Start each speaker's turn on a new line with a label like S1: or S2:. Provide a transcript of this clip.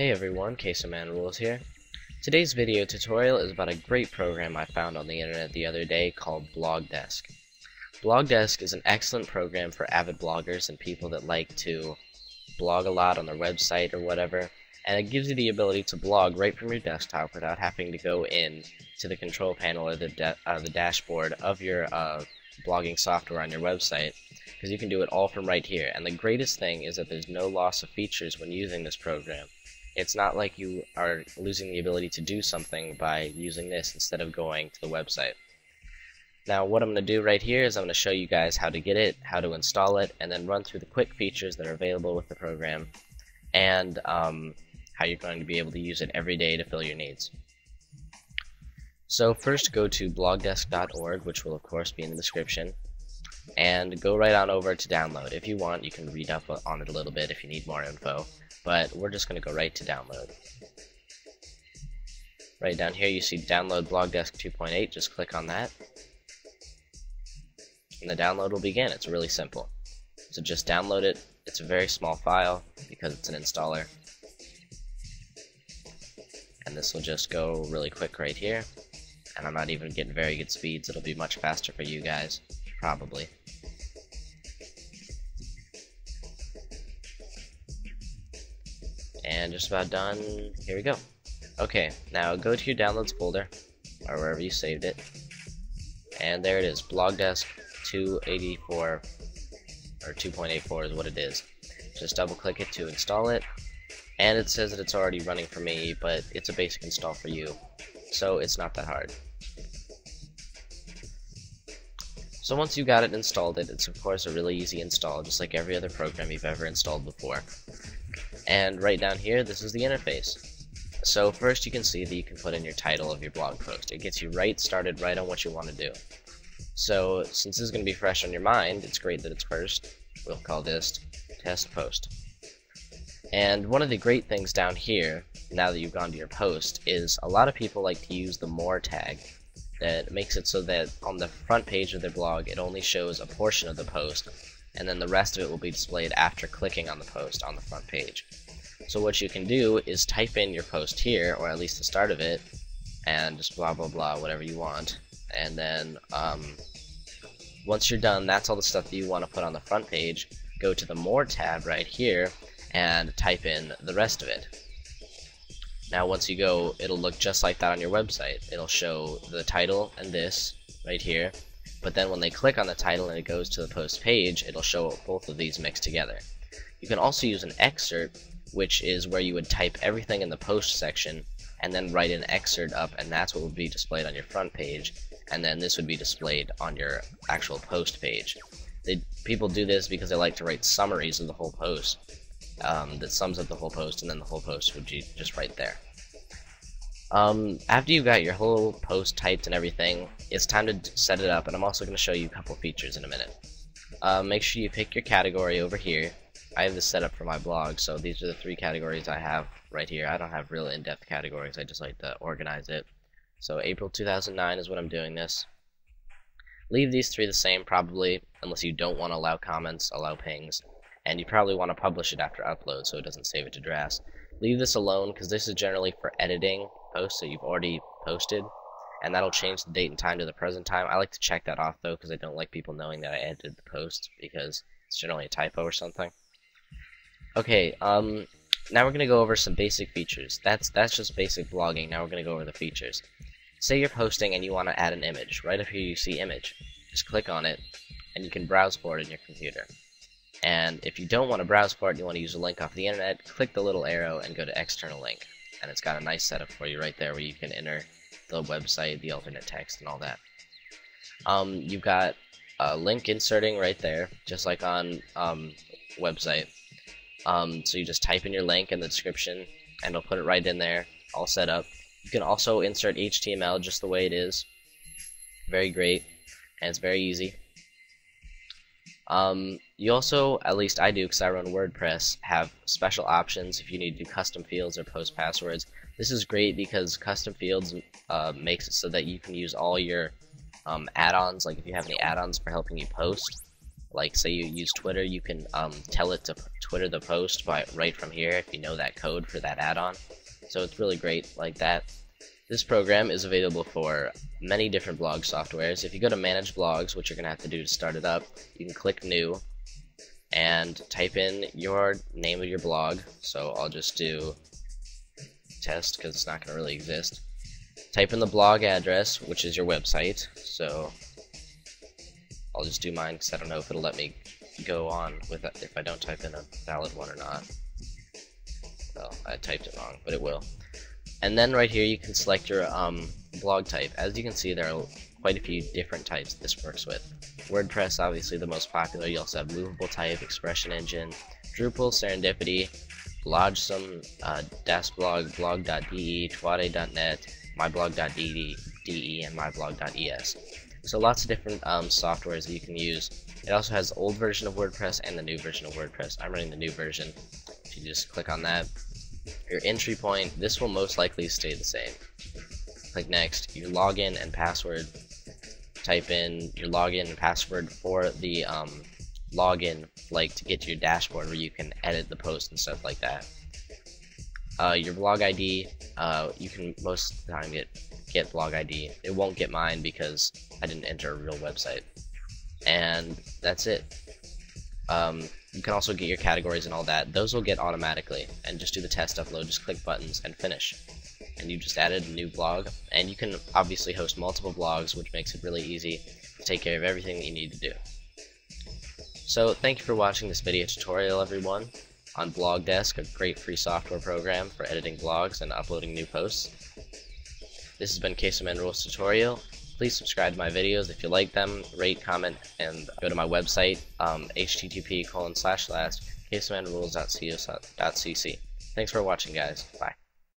S1: Hey everyone, Quesoman Rules here. Today's video tutorial is about a great program I found on the internet the other day called Blogdesk. Blogdesk is an excellent program for avid bloggers and people that like to blog a lot on their website or whatever, and it gives you the ability to blog right from your desktop without having to go in to the control panel or the, uh, the dashboard of your uh, blogging software on your website because you can do it all from right here. And the greatest thing is that there's no loss of features when using this program. It's not like you are losing the ability to do something by using this instead of going to the website. Now what I'm going to do right here is I'm going to show you guys how to get it, how to install it, and then run through the quick features that are available with the program, and um, how you're going to be able to use it every day to fill your needs. So first go to blogdesk.org, which will of course be in the description, and go right on over to download. If you want, you can read up on it a little bit if you need more info, but we're just going to go right to download. Right down here you see download Blogdesk 2.8, just click on that. And the download will begin. It's really simple. So just download it. It's a very small file because it's an installer. And this will just go really quick right here. And I'm not even getting very good speeds. It'll be much faster for you guys, probably. and just about done. Here we go. Okay, now go to your downloads folder, or wherever you saved it, and there it is, Blogdesk 284, or 2.84 is what it is. Just double click it to install it, and it says that it's already running for me, but it's a basic install for you, so it's not that hard. So once you got it installed, it, it's of course a really easy install, just like every other program you've ever installed before. And right down here, this is the interface. So first you can see that you can put in your title of your blog post. It gets you right started right on what you want to do. So since this is going to be fresh on your mind, it's great that it's first. We'll call this test post. And one of the great things down here, now that you've gone to your post, is a lot of people like to use the more tag that makes it so that on the front page of their blog it only shows a portion of the post and then the rest of it will be displayed after clicking on the post on the front page. So what you can do is type in your post here, or at least the start of it, and just blah blah blah, whatever you want, and then um, once you're done, that's all the stuff that you want to put on the front page. Go to the More tab right here, and type in the rest of it. Now once you go, it'll look just like that on your website. It'll show the title and this right here, but then when they click on the title and it goes to the post page, it'll show both of these mixed together. You can also use an excerpt, which is where you would type everything in the post section and then write an excerpt up, and that's what would be displayed on your front page, and then this would be displayed on your actual post page. They, people do this because they like to write summaries of the whole post um, that sums up the whole post, and then the whole post would be just right there. Um, after you've got your whole post typed and everything, it's time to set it up, and I'm also going to show you a couple features in a minute. Uh, make sure you pick your category over here. I have this set up for my blog, so these are the three categories I have right here. I don't have real in-depth categories, I just like to organize it. So April 2009 is when I'm doing this. Leave these three the same, probably, unless you don't want to allow comments, allow pings, and you probably want to publish it after upload so it doesn't save it to drafts. Leave this alone, because this is generally for editing posts that you've already posted, and that'll change the date and time to the present time. I like to check that off though, because I don't like people knowing that I edited the post because it's generally a typo or something. Okay, um, now we're gonna go over some basic features. That's that's just basic blogging. Now we're gonna go over the features. Say you're posting and you want to add an image. Right up here you see image. Just click on it, and you can browse for it in your computer. And if you don't want to browse for it, you want to use a link off the internet, click the little arrow and go to external link and it's got a nice setup for you right there where you can enter the website, the alternate text, and all that. Um, you've got a link inserting right there, just like on um, website. Um, so you just type in your link in the description, and it'll put it right in there, all set up. You can also insert HTML just the way it is. Very great, and it's very easy. Um, you also, at least I do because I run WordPress, have special options if you need to do custom fields or post passwords. This is great because custom fields uh, makes it so that you can use all your um, add-ons, like if you have any add-ons for helping you post, Like say you use Twitter, you can um, tell it to Twitter the post by right from here if you know that code for that add-on. So it's really great like that. This program is available for many different blog softwares. If you go to manage blogs, which you're going to have to do to start it up, you can click new and type in your name of your blog. So I'll just do test because it's not going to really exist. Type in the blog address, which is your website. So I'll just do mine because I don't know if it'll let me go on with it if I don't type in a valid one or not. Well, I typed it wrong, but it will. And then right here you can select your um, blog type. As you can see there are quite a few different types this works with. WordPress obviously the most popular, you also have movable type, expression engine, Drupal, Serendipity, Blojsom, uh, Dasblog, Blogg.de, Twoday.net, myblog.de, and myblog.es. So lots of different um, softwares that you can use. It also has the old version of WordPress and the new version of WordPress. I'm running the new version. If you just click on that, your entry point, this will most likely stay the same. Click next, your login and password. Type in your login and password for the um, login, like to get to your dashboard where you can edit the post and stuff like that. Uh, your blog ID, uh, you can most of the time get get blog ID. It won't get mine because I didn't enter a real website. And that's it. Um, you can also get your categories and all that. Those will get automatically. And just do the test upload, just click buttons and finish. And you just added a new blog. And you can obviously host multiple blogs, which makes it really easy to take care of everything that you need to do. So thank you for watching this video tutorial everyone on Blogdesk, a great free software program for editing blogs and uploading new posts. This has been Quesoman Rules Tutorial. Please subscribe to my videos if you like them, rate, comment, and go to my website, um, http colon slash quesomanrulz.cc. Thanks for watching, guys. Bye.